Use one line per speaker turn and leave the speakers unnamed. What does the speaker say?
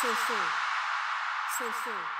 谢谢，谢谢。